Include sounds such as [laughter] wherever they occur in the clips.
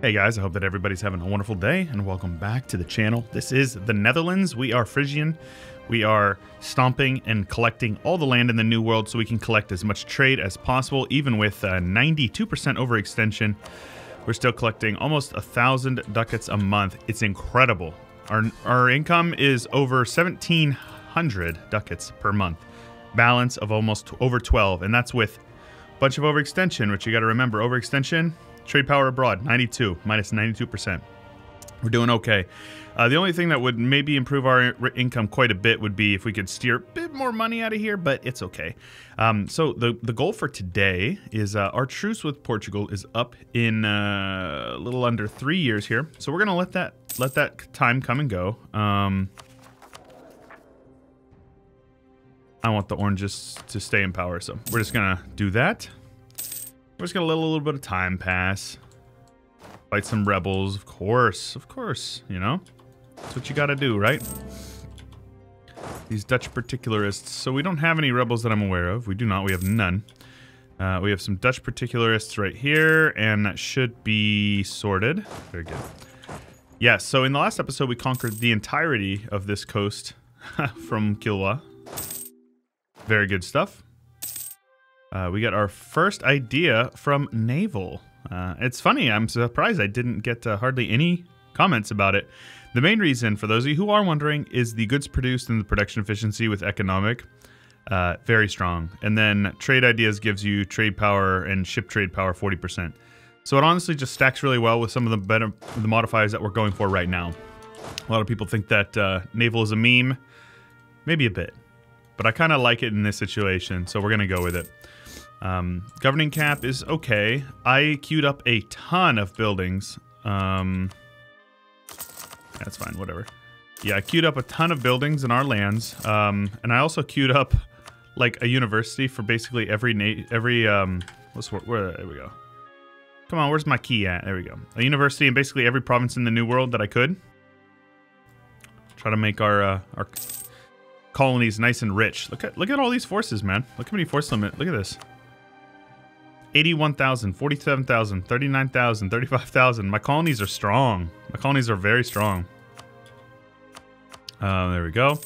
Hey guys, I hope that everybody's having a wonderful day and welcome back to the channel. This is the Netherlands. We are Frisian. We are stomping and collecting all the land in the New World so we can collect as much trade as possible, even with 92% overextension. We're still collecting almost a thousand ducats a month. It's incredible. Our, our income is over 1700 ducats per month. Balance of almost over 12, and that's with a bunch of overextension, which you got to remember overextension Trade power abroad, 92, minus 92%. We're doing okay. Uh, the only thing that would maybe improve our income quite a bit would be if we could steer a bit more money out of here, but it's okay. Um, so the, the goal for today is uh, our truce with Portugal is up in uh, a little under three years here. So we're gonna let that let that time come and go. Um, I want the oranges to stay in power, so we're just gonna do that. We're just gonna let a little bit of time pass. Fight some rebels, of course, of course, you know? That's what you gotta do, right? These Dutch particularists. So we don't have any rebels that I'm aware of. We do not, we have none. Uh, we have some Dutch particularists right here, and that should be sorted. Very good. Yeah, so in the last episode, we conquered the entirety of this coast [laughs] from Kilwa. Very good stuff. Uh, we got our first idea from Naval. Uh, it's funny, I'm surprised I didn't get uh, hardly any comments about it. The main reason, for those of you who are wondering, is the goods produced and the production efficiency with economic. Uh, very strong. And then trade ideas gives you trade power and ship trade power 40%. So it honestly just stacks really well with some of the better the modifiers that we're going for right now. A lot of people think that uh, naval is a meme. Maybe a bit. But I kind of like it in this situation, so we're going to go with it. Um, governing cap is okay. I queued up a ton of buildings. Um, that's fine, whatever. Yeah, I queued up a ton of buildings in our lands. Um, and I also queued up like a university for basically every every um what's where, where there we go. Come on, where's my key at? There we go. A university in basically every province in the New World that I could. Try to make our uh, our colonies nice and rich. Look at look at all these forces, man. Look how many force limit. Look at this. 81,000, 47,000, 39,000, 35,000. My colonies are strong. My colonies are very strong. Uh, there we go.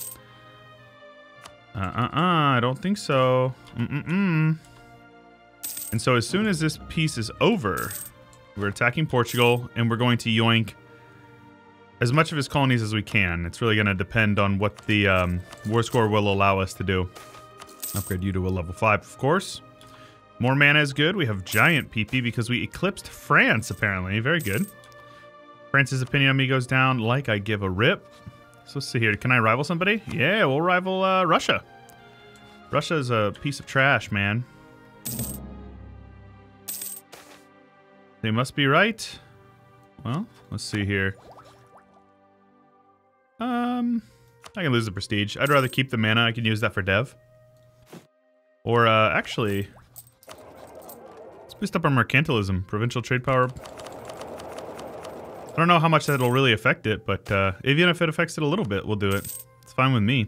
Uh-uh-uh, I don't think so. Mm-mm-mm. And so as soon as this peace is over, we're attacking Portugal, and we're going to yoink as much of his colonies as we can. It's really going to depend on what the um, war score will allow us to do. Upgrade you to a level 5, of course. More mana is good. We have giant PP because we eclipsed France, apparently. Very good. France's opinion on me goes down like I give a rip. So let's see here. Can I rival somebody? Yeah, we'll rival uh, Russia. Russia's a piece of trash, man. They must be right. Well, let's see here. Um, I can lose the prestige. I'd rather keep the mana. I can use that for dev. Or, uh, actually, Boost up our mercantilism, provincial trade power. I don't know how much that'll really affect it, but uh, even if it affects it a little bit, we'll do it. It's fine with me.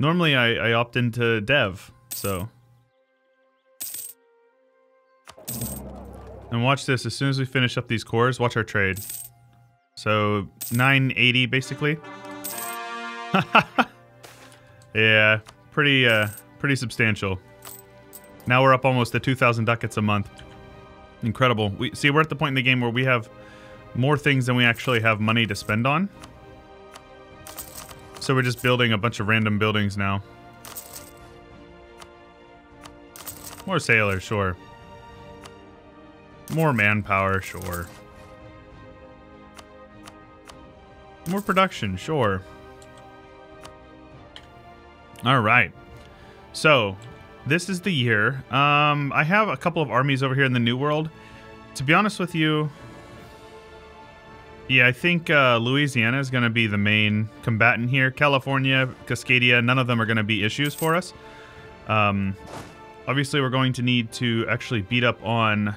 Normally, I, I opt into dev, so. And watch this, as soon as we finish up these cores, watch our trade. So, 980, basically. [laughs] yeah, pretty, uh, pretty substantial. Now we're up almost to 2,000 ducats a month. Incredible. We See, we're at the point in the game where we have more things than we actually have money to spend on. So we're just building a bunch of random buildings now. More sailors, sure. More manpower, sure. More production, sure. All right. So, this is the year. Um, I have a couple of armies over here in the New World. To be honest with you, yeah, I think uh, Louisiana is going to be the main combatant here. California, Cascadia, none of them are going to be issues for us. Um, obviously, we're going to need to actually beat up on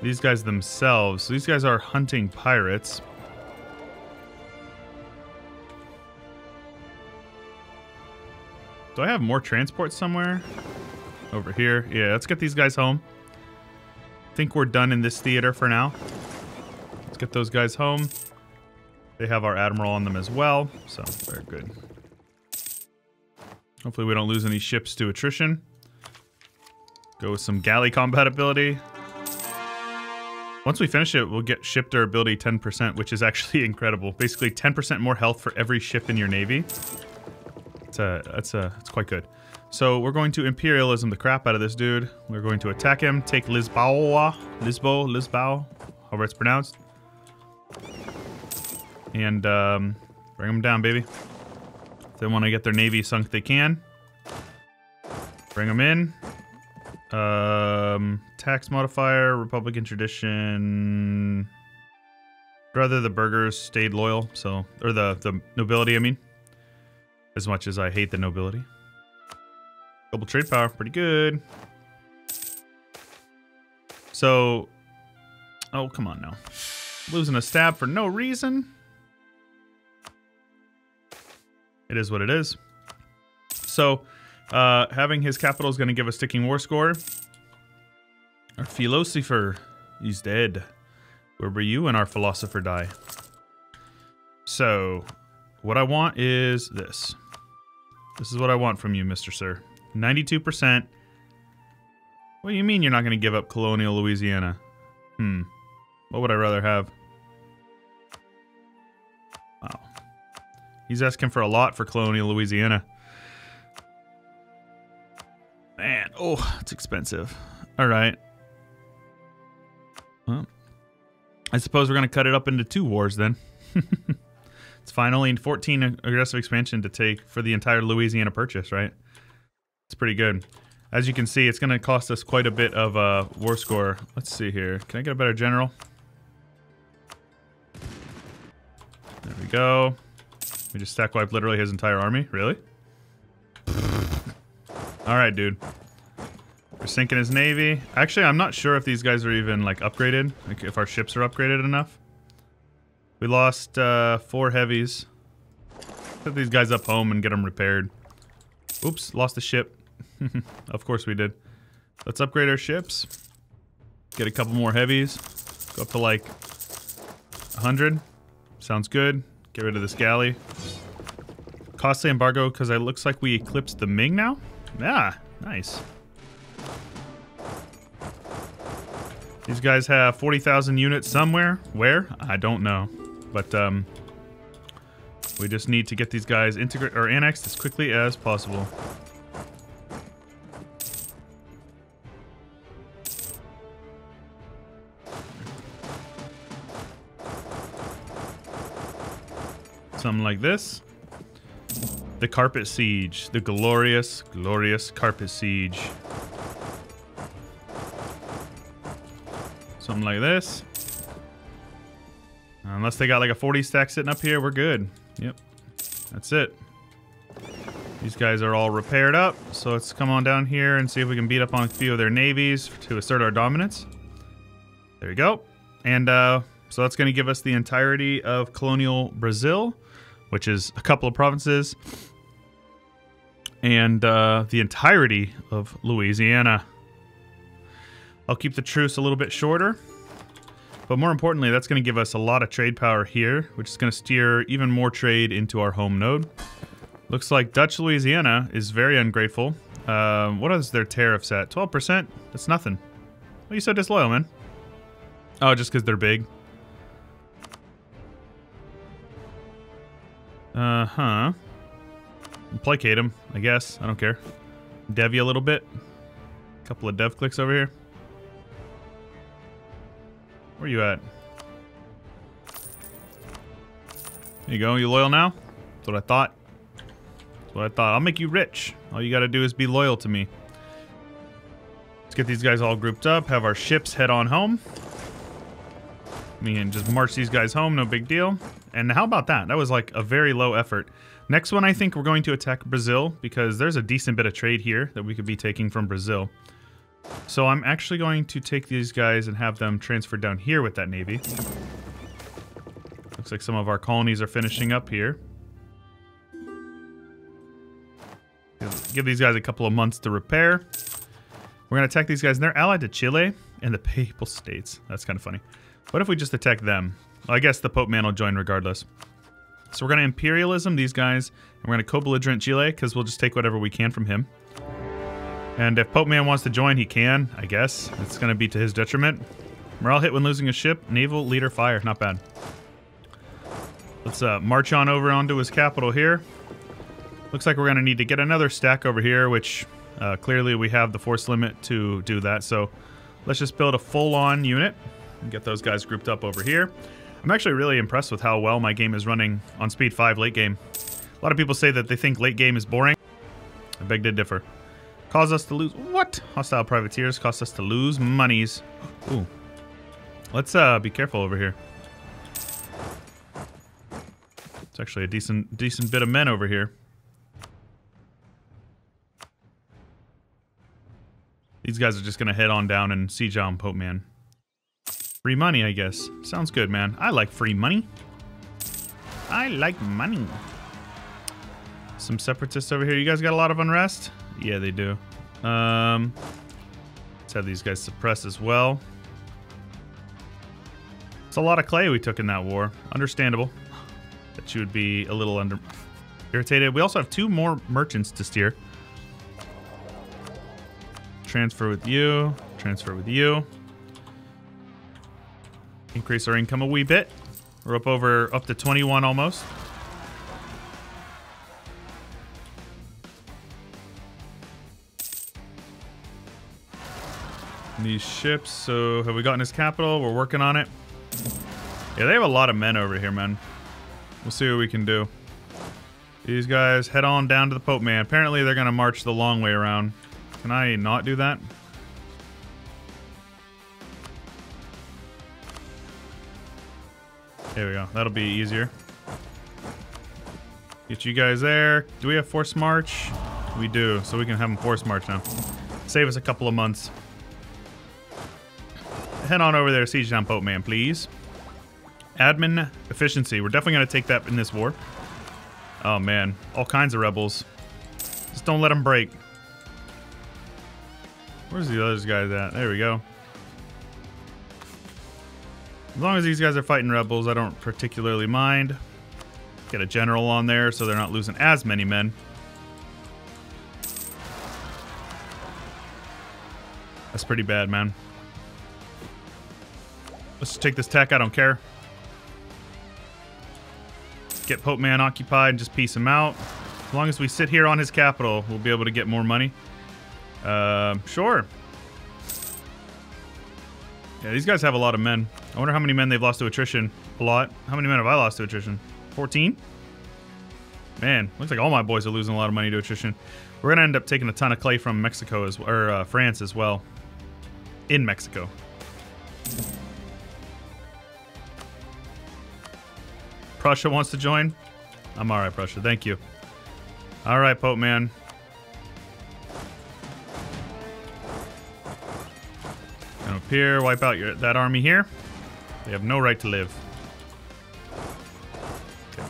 these guys themselves. These guys are hunting pirates. Do I have more transport somewhere? Over here. Yeah, let's get these guys home. I think we're done in this theater for now. Let's get those guys home. They have our admiral on them as well, so very good. Hopefully we don't lose any ships to attrition. Go with some galley compatibility. Once we finish it, we'll get ship durability 10%, which is actually [laughs] incredible. Basically 10% more health for every ship in your navy. It's a, that's a, it's quite good. So we're going to imperialism the crap out of this dude. We're going to attack him, take Lisboa, Lisbo, Lisboa, however it's pronounced. And um, bring them down, baby. If they want to get their navy sunk, they can. Bring them in. Um, tax modifier, Republican tradition. Rather, the burghers stayed loyal, so or the the nobility. I mean, as much as I hate the nobility. Double trade power, pretty good. So, oh come on now, losing a stab for no reason. It is what it is. So, uh, having his capital is going to give a sticking war score. Our philosopher, he's dead. Where were you when our philosopher die? So, what I want is this. This is what I want from you, Mr. Sir. 92%. What do you mean you're not going to give up colonial Louisiana? Hmm. What would I rather have? Wow. He's asking for a lot for colonial Louisiana. Man, oh, it's expensive. All right. Well, I suppose we're going to cut it up into two wars then. [laughs] it's fine. Only 14 aggressive expansion to take for the entire Louisiana purchase, right? It's pretty good. As you can see, it's going to cost us quite a bit of uh, war score. Let's see here. Can I get a better general? There we go. We just stack wipe literally his entire army. Really? Alright, dude. We're sinking his navy. Actually, I'm not sure if these guys are even, like, upgraded. Like, if our ships are upgraded enough. We lost uh, four heavies. Put these guys up home and get them repaired. Oops, lost the ship. [laughs] of course we did. Let's upgrade our ships. Get a couple more heavies. Go up to, like, 100. Sounds good. Get rid of this galley. Costly embargo because it looks like we eclipsed the Ming now. Yeah, nice. These guys have 40,000 units somewhere. Where? I don't know. But um, we just need to get these guys integrate or annexed as quickly as possible. Something like this. The Carpet Siege. The glorious, glorious Carpet Siege. Something like this. Unless they got like a 40 stack sitting up here, we're good. Yep. That's it. These guys are all repaired up, so let's come on down here and see if we can beat up on a few of their navies to assert our dominance. There we go. And uh, so that's going to give us the entirety of colonial Brazil, which is a couple of provinces and uh, the entirety of Louisiana. I'll keep the truce a little bit shorter. But more importantly, that's going to give us a lot of trade power here, which is going to steer even more trade into our home node. Looks like Dutch Louisiana is very ungrateful. Um, what is their tariffs at? 12%? That's nothing. Why are you so disloyal, man? Oh, just because they're big. Uh-huh. Placate him, I guess. I don't care. Dev you a little bit. A couple of dev clicks over here. Where you at? There you go. You loyal now? That's what I thought. That's what I thought. I'll make you rich. All you gotta do is be loyal to me. Let's get these guys all grouped up. Have our ships head on home. We can just march these guys home. No big deal. And how about that? That was like a very low effort. Next one, I think we're going to attack Brazil because there's a decent bit of trade here that we could be taking from Brazil. So I'm actually going to take these guys and have them transferred down here with that navy. Looks like some of our colonies are finishing up here. Give these guys a couple of months to repair. We're going to attack these guys, and they're allied to Chile. And the [laughs] Papal States. That's kind of funny. What if we just attack them? Well, I guess the Pope man will join regardless. So we're going to imperialism these guys. And we're going to co-belligerent Chile because we'll just take whatever we can from him. And if Pope Man wants to join, he can, I guess. It's going to be to his detriment. Morale hit when losing a ship. Naval leader fire. Not bad. Let's uh, march on over onto his capital here. Looks like we're going to need to get another stack over here, which uh, clearly we have the force limit to do that. So let's just build a full-on unit and get those guys grouped up over here. I'm actually really impressed with how well my game is running on speed 5 late game. A lot of people say that they think late game is boring. I beg to differ. Cause us to lose... What? Hostile privateers cost us to lose monies. Ooh. Let's uh, be careful over here. It's actually a decent, decent bit of men over here. These guys are just going to head on down and siege on Pope Man. Free money, I guess. Sounds good, man. I like free money. I like money. Some separatists over here. You guys got a lot of unrest? Yeah, they do. Um, let's have these guys suppress as well. It's a lot of clay we took in that war. Understandable that you would be a little under irritated. We also have two more merchants to steer. Transfer with you. Transfer with you. Increase our income a wee bit. We're up over up to 21 almost. These ships, so have we gotten his capital? We're working on it. Yeah, they have a lot of men over here, man. We'll see what we can do. These guys head on down to the Pope Man. Apparently they're going to march the long way around. Can I not do that? There we go. That'll be easier. Get you guys there. Do we have force march? We do, so we can have them force march now. Save us a couple of months. Head on over there, siege down Pope Man, please. Admin efficiency. We're definitely going to take that in this war. Oh, man. All kinds of rebels. Just don't let them break. Where's the other guys at? There we go. As long as these guys are fighting rebels, I don't particularly mind. Get a general on there so they're not losing as many men. That's pretty bad, man. Let's take this tech, I don't care. Get Pope Man occupied and just peace him out. As long as we sit here on his capital, we'll be able to get more money. Uh, sure. Yeah, these guys have a lot of men. I wonder how many men they've lost to attrition. A lot. How many men have I lost to attrition? 14? Man, looks like all my boys are losing a lot of money to attrition. We're gonna end up taking a ton of clay from Mexico as or uh, France as well. In Mexico. Prussia wants to join. I'm all right, Prussia. Thank you. All right, Pope man. Come up here, wipe out your that army here. They have no right to live. Okay.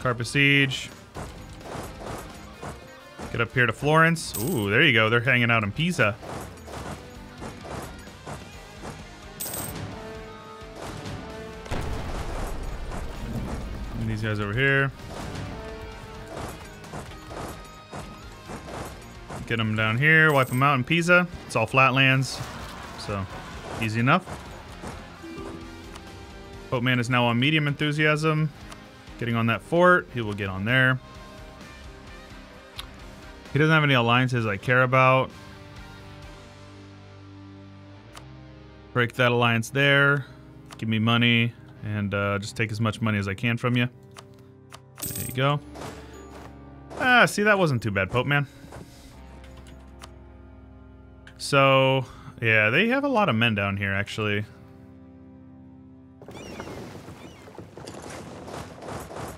Carpet Siege. Get up here to Florence. Ooh, there you go. They're hanging out in Pisa. These guys over here. Get them down here, wipe them out in Pisa. It's all flatlands, so easy enough. Pope Man is now on medium enthusiasm. Getting on that fort. He will get on there. He doesn't have any alliances I care about. Break that alliance there. Give me money. And uh, just take as much money as I can from you. You go. Ah, see, that wasn't too bad, Pope Man. So, yeah, they have a lot of men down here, actually.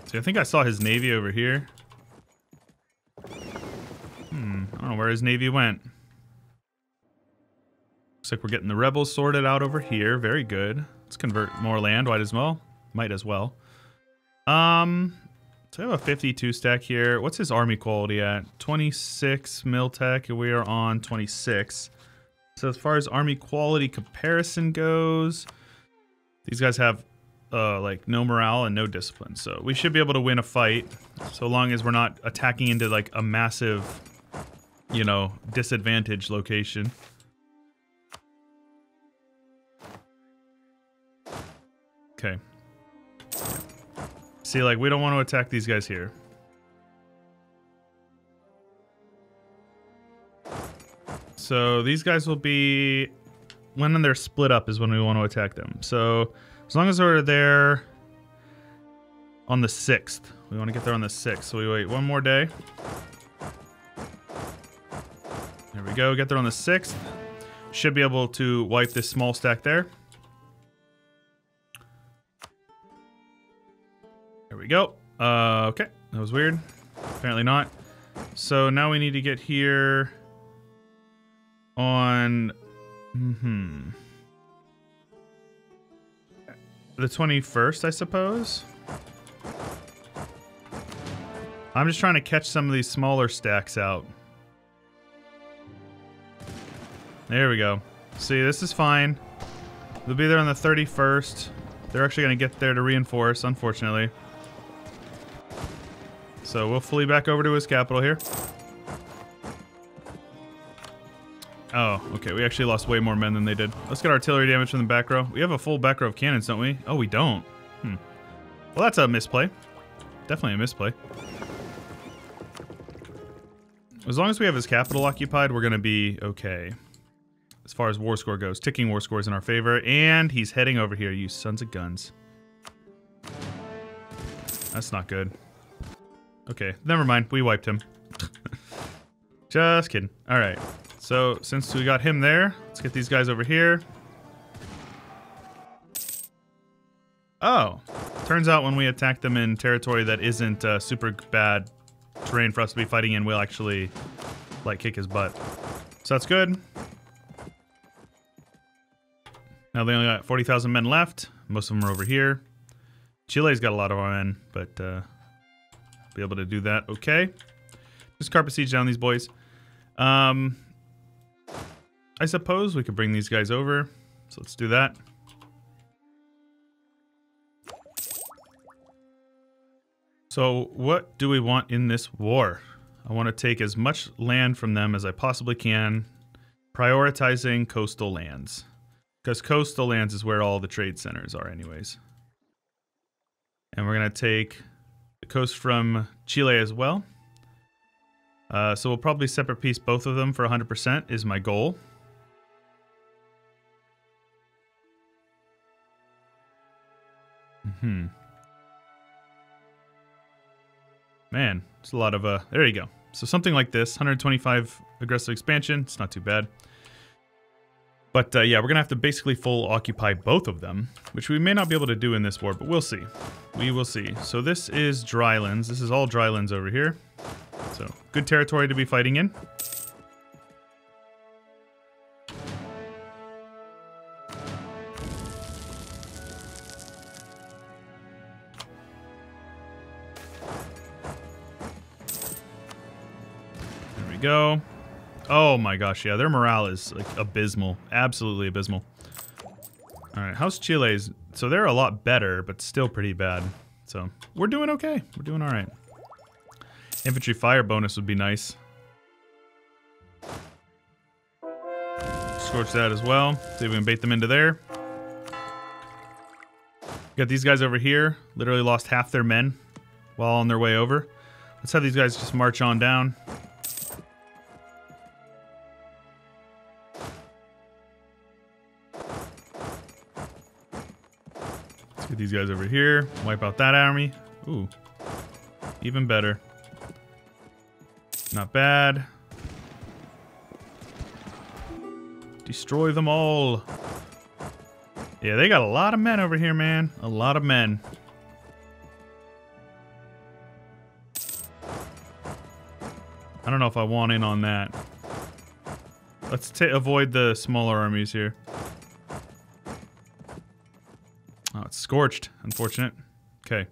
See, I think I saw his navy over here. Hmm, I don't know where his navy went. Looks like we're getting the rebels sorted out over here. Very good. Let's convert more land. Might as well. Might as well. Um, so I have a 52 stack here. What's his army quality at? 26 mil tech. We are on 26. So as far as army quality comparison goes, these guys have uh, like no morale and no discipline. So we should be able to win a fight so long as we're not attacking into like a massive, you know, disadvantage location. Okay. See, like, we don't want to attack these guys here. So these guys will be... When they're split up is when we want to attack them. So as long as we're there on the 6th. We want to get there on the 6th. So we wait one more day. There we go. Get there on the 6th. Should be able to wipe this small stack there. There we go. Uh, okay. That was weird. Apparently not. So now we need to get here on... Hmm. The 21st, I suppose? I'm just trying to catch some of these smaller stacks out. There we go. See, this is fine. They'll be there on the 31st. They're actually going to get there to reinforce, unfortunately. So we'll flee back over to his capital here. Oh, okay. We actually lost way more men than they did. Let's get artillery damage from the back row. We have a full back row of cannons, don't we? Oh, we don't. Hmm. Well, that's a misplay. Definitely a misplay. As long as we have his capital occupied, we're going to be okay. As far as war score goes. Ticking war score is in our favor. And he's heading over here, you sons of guns. That's not good. Okay, never mind. We wiped him. [laughs] Just kidding. All right. So since we got him there, let's get these guys over here. Oh, turns out when we attack them in territory that isn't uh, super bad terrain for us to be fighting in, we'll actually like kick his butt. So that's good. Now they only got 40,000 men left. Most of them are over here. Chile's got a lot of our men, but uh, be able to do that okay. Just carpet siege down these boys. Um, I suppose we could bring these guys over. So let's do that. So what do we want in this war? I want to take as much land from them as I possibly can, prioritizing coastal lands. Because coastal lands is where all the trade centers are anyways. And we're going to take coast from Chile as well. Uh, so we'll probably separate peace both of them for 100% is my goal. Hmm. Man, it's a lot of, uh, there you go. So something like this, 125 aggressive expansion, it's not too bad. But uh, yeah, we're to have to basically full occupy both of them, which we may not be able to do in this war, but we'll see. We will see. So this is drylands. This is all drylands over here. So good territory to be fighting in. There we go. Oh my gosh, yeah, their morale is like abysmal. Absolutely abysmal. Alright, how's Chile's? So they're a lot better, but still pretty bad. So we're doing okay. We're doing alright. Infantry fire bonus would be nice. Scorch that as well. See if we can bait them into there. Got these guys over here. Literally lost half their men while on their way over. Let's have these guys just march on down. Get these guys over here. Wipe out that army. Ooh. Even better. Not bad. Destroy them all. Yeah, they got a lot of men over here, man. A lot of men. I don't know if I want in on that. Let's avoid the smaller armies here. Scorched. Unfortunate. Okay.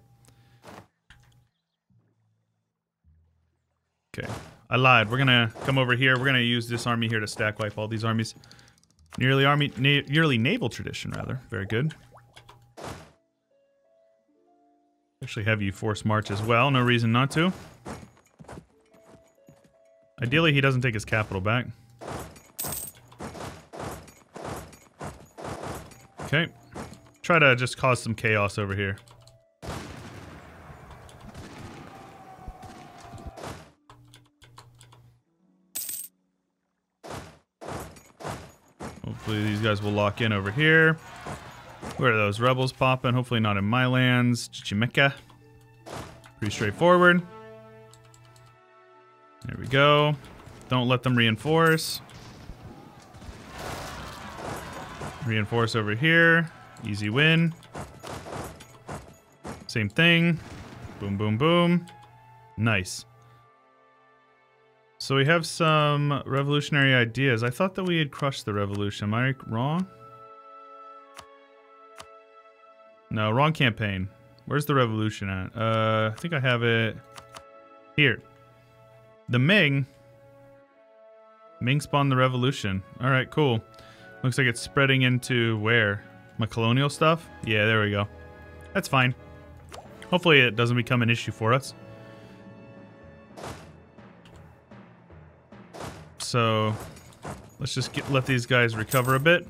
Okay. I lied. We're gonna come over here. We're gonna use this army here to stack wipe all these armies. Nearly army, na yearly naval tradition, rather. Very good. Actually have you force march as well. No reason not to. Ideally, he doesn't take his capital back. Okay. Try to just cause some chaos over here. Hopefully these guys will lock in over here. Where are those rebels popping? Hopefully not in my lands. Chichimeca. Pretty straightforward. There we go. Don't let them reinforce. Reinforce over here. Easy win. Same thing. Boom, boom, boom. Nice. So we have some revolutionary ideas. I thought that we had crushed the revolution. Am I wrong? No, wrong campaign. Where's the revolution at? Uh, I think I have it here. The Ming. Ming spawned the revolution. All right, cool. Looks like it's spreading into where? My colonial stuff? Yeah, there we go. That's fine. Hopefully it doesn't become an issue for us. So let's just get, let these guys recover a bit.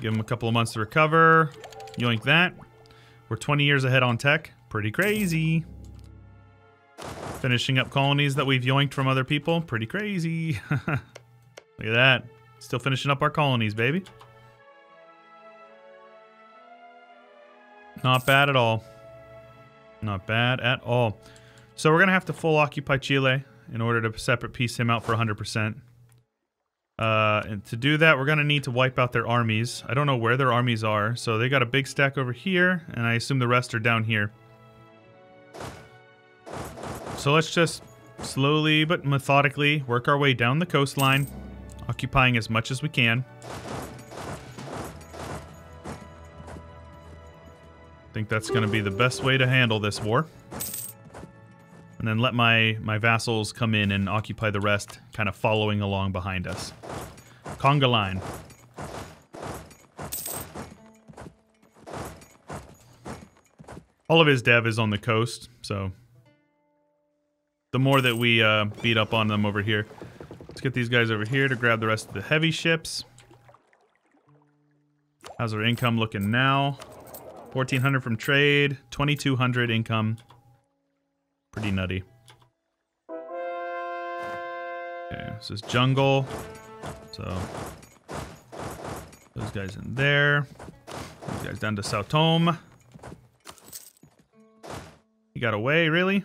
Give them a couple of months to recover. Yoink that. We're 20 years ahead on tech. Pretty crazy. Finishing up colonies that we've yoinked from other people. Pretty crazy. [laughs] Look at that. Still finishing up our colonies, baby. Not bad at all. Not bad at all. So we're going to have to full occupy Chile in order to separate peace him out for 100%. Uh, and to do that, we're going to need to wipe out their armies. I don't know where their armies are. So they got a big stack over here, and I assume the rest are down here. So let's just slowly but methodically work our way down the coastline, occupying as much as we can. I think that's going to be the best way to handle this war. And then let my, my vassals come in and occupy the rest, kind of following along behind us. Conga line. All of his dev is on the coast, so the more that we uh, beat up on them over here. Let's get these guys over here to grab the rest of the heavy ships. How's our income looking now? 1400 from trade, 2200 income. Pretty nutty. Okay, this is jungle. So those guys in there. Guys down to Sao Tome. He got away, really?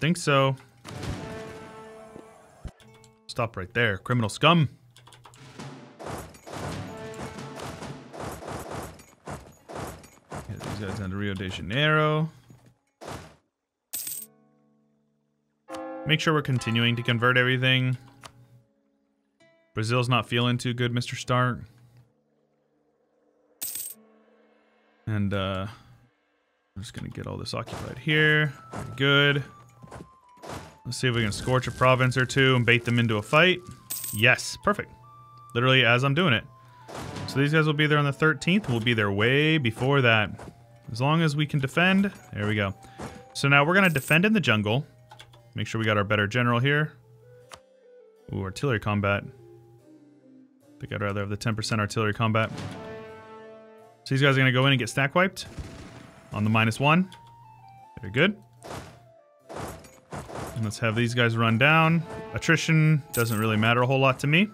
Think so. Stop right there. Criminal scum. Get these guys down to Rio de Janeiro. Make sure we're continuing to convert everything. Brazil's not feeling too good, Mr. Stark. And, uh... I'm just gonna get all this occupied here. Good. Let's see if we can scorch a province or two and bait them into a fight. Yes, perfect. Literally as I'm doing it. So these guys will be there on the 13th. We'll be there way before that. As long as we can defend. There we go. So now we're going to defend in the jungle. Make sure we got our better general here. Ooh, artillery combat. I think I'd rather have the 10% artillery combat. So these guys are going to go in and get stack wiped on the minus one. Very good. Let's have these guys run down. Attrition doesn't really matter a whole lot to me.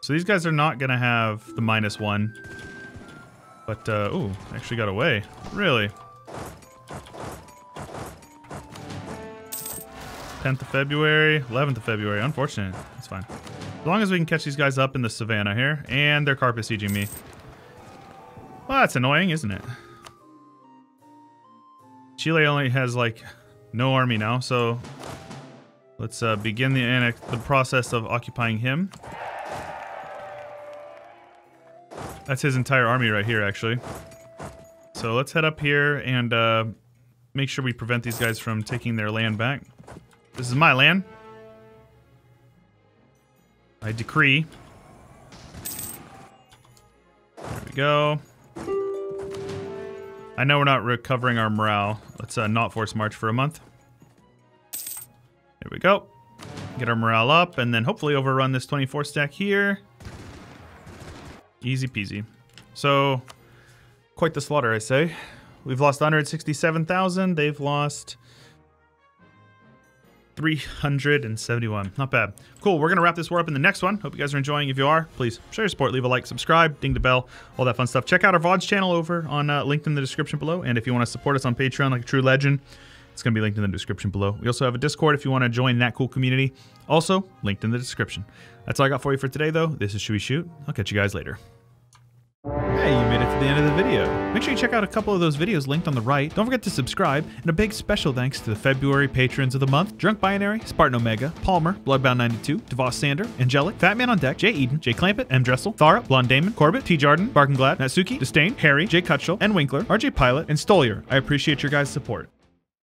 So these guys are not going to have the minus one. But, uh, ooh, actually got away. Really? 10th of February, 11th of February. Unfortunate. That's fine. As long as we can catch these guys up in the savannah here. And they're carpet sieging me. Well, that's annoying, isn't it? Chile only has, like, no army now, so let's uh, begin the annex the process of occupying him. That's his entire army right here, actually. So let's head up here and uh, make sure we prevent these guys from taking their land back. This is my land. I decree. There we go. I know we're not recovering our morale. Let's uh, not force march for a month. There we go. Get our morale up, and then hopefully overrun this 24 stack here. Easy peasy. So, quite the slaughter, I say. We've lost 167,000. They've lost 371. Not bad. Cool. We're going to wrap this war up in the next one. Hope you guys are enjoying. If you are, please share your support, leave a like, subscribe, ding the bell, all that fun stuff. Check out our VODs channel over on uh, linked in the description below. And if you want to support us on Patreon like a true legend, it's going to be linked in the description below. We also have a Discord if you want to join that cool community. Also, linked in the description. That's all I got for you for today, though. This is Chewyshoot? I'll catch you guys later. Hey, you made it to the end of the video. Make sure you check out a couple of those videos linked on the right. Don't forget to subscribe, and a big special thanks to the February patrons of the month, Drunk Binary, Spartan Omega, Palmer, Bloodbound92, Devos Sander, Angelic, Fat Man on Deck, Jay Eden, Jay Clampett, M. Dressel, Thara, Blonde Damon, Corbett, T. Jarden, Barkin Glad, Natsuki, Disdain, Harry, Jay Cutchell, and Winkler, RJ Pilot, and Stolier. I appreciate your guys' support.